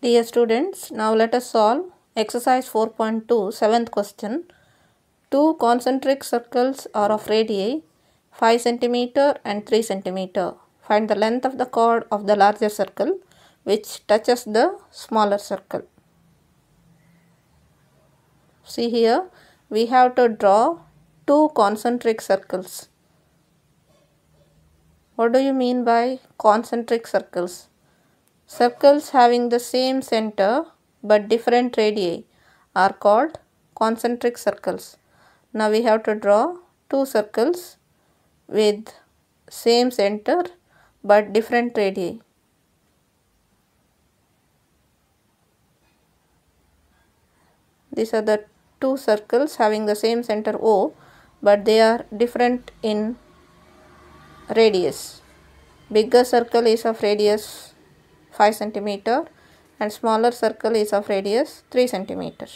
Dear students, now let us solve exercise 4.2 seventh question. Two concentric circles are of radii 5 centimeter and 3 centimeter. Find the length of the chord of the larger circle which touches the smaller circle. See here, we have to draw two concentric circles. What do you mean by concentric circles? Circles having the same center but different radii are called concentric circles. Now we have to draw two circles with same center but different radii. These are the two circles having the same center O but they are different in radius. Bigger circle is of radius 5 centimeter and smaller circle is of radius 3 centimeter.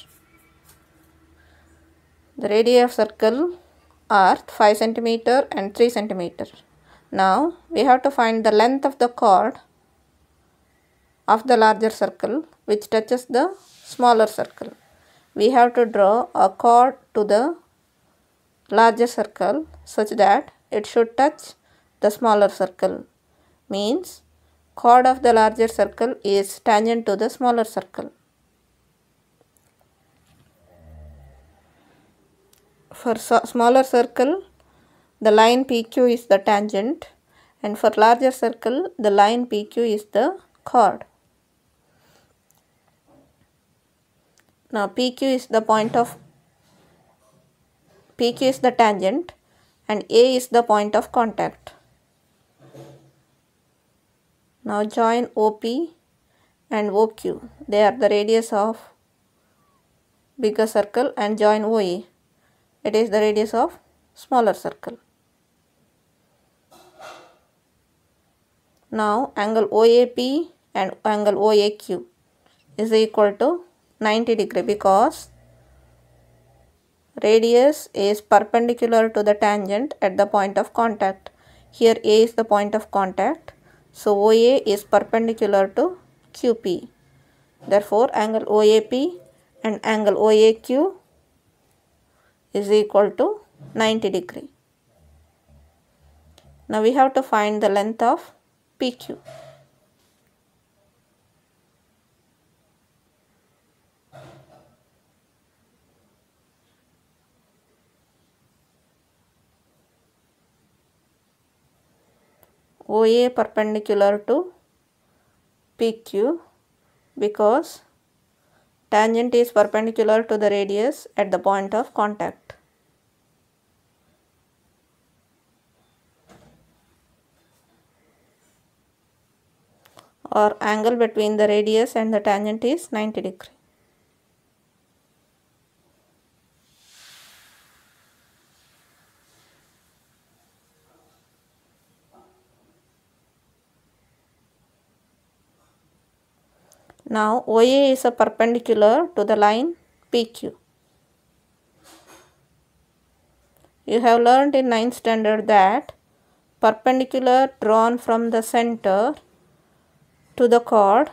The radii of circle are 5 centimeter and 3 centimeter. Now we have to find the length of the chord of the larger circle which touches the smaller circle. We have to draw a chord to the larger circle such that it should touch the smaller circle. Means chord of the larger circle is tangent to the smaller circle. For so smaller circle, the line PQ is the tangent and for larger circle, the line PQ is the chord. Now PQ is the point of PQ is the tangent and A is the point of contact. Now join OP and OQ. They are the radius of bigger circle and join OA. It is the radius of smaller circle. Now angle OAP and angle OAQ is equal to 90 degree because radius is perpendicular to the tangent at the point of contact. Here A is the point of contact. So OA is perpendicular to QP. Therefore angle OAP and angle OAQ is equal to 90 degree. Now we have to find the length of PQ. OA perpendicular to PQ because tangent is perpendicular to the radius at the point of contact. Or angle between the radius and the tangent is 90 degree. Now OA is a perpendicular to the line PQ. You have learned in 9th standard that perpendicular drawn from the center to the chord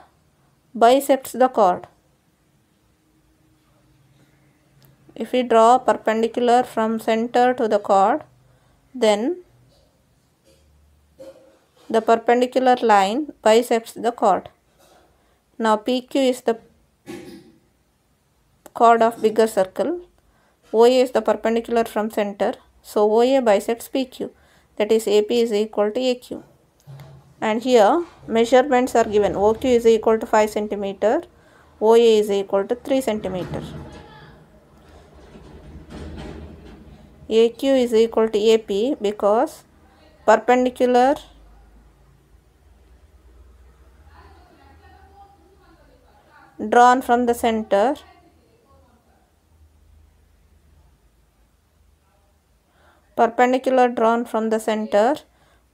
bisects the chord. If we draw perpendicular from center to the chord, then the perpendicular line bisects the chord. Now PQ is the chord of bigger circle. OA is the perpendicular from center. So OA bisects PQ. That is AP is equal to AQ. And here measurements are given. OQ is equal to 5 centimeter. OA is equal to 3 centimeter. AQ is equal to AP because perpendicular drawn from the center perpendicular drawn from the center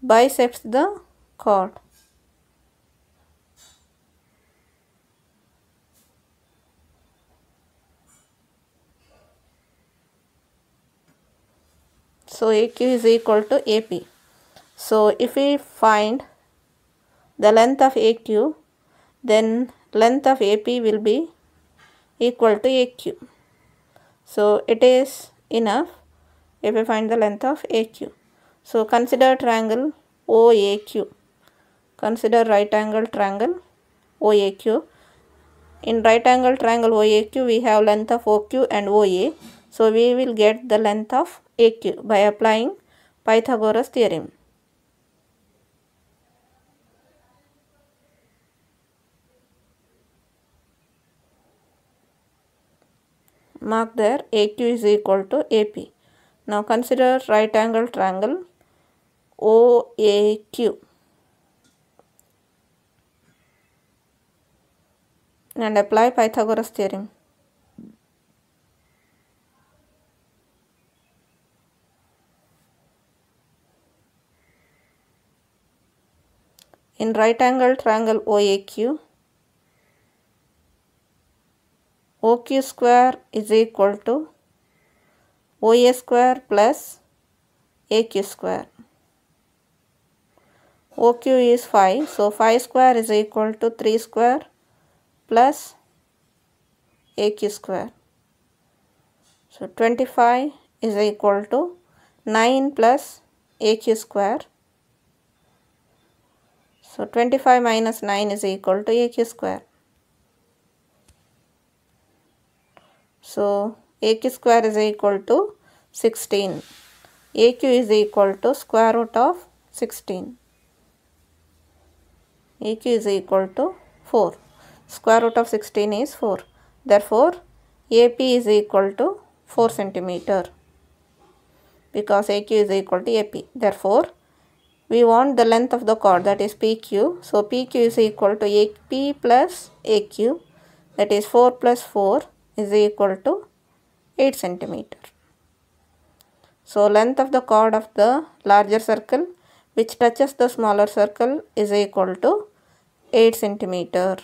bisects the chord. So AQ is equal to AP. So if we find the length of AQ then length of AP will be equal to AQ. So it is enough if we find the length of AQ. So consider triangle OAQ. Consider right angle triangle OAQ. In right angle triangle OAQ we have length of OQ and OA. So we will get the length of AQ by applying Pythagoras theorem. Mark there AQ is equal to AP. Now consider right angle triangle OAQ. And apply Pythagoras theorem. In right angle triangle OAQ, OQ square is equal to OA square plus AQ square. OQ is 5, so 5 square is equal to 3 square plus AQ square. So 25 is equal to 9 plus AQ square. So 25 minus 9 is equal to AQ square. So AQ square is equal to 16. AQ is equal to square root of 16. AQ is equal to 4. Square root of 16 is 4. Therefore, AP is equal to 4 centimeter because AQ is equal to AP. Therefore, we want the length of the chord that is PQ. So PQ is equal to AP plus AQ that is 4 plus 4 is equal to 8 centimeter. So length of the chord of the larger circle which touches the smaller circle is equal to 8 centimeter.